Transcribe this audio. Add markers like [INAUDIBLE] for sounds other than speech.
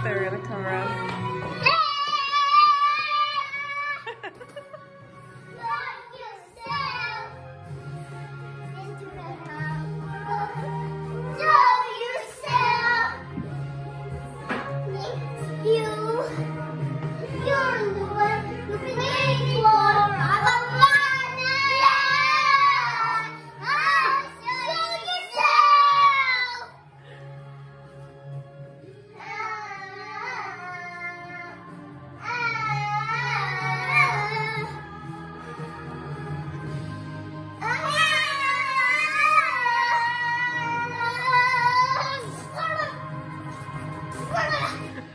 thought they were gonna come around. [LAUGHS] you Yeah. [LAUGHS]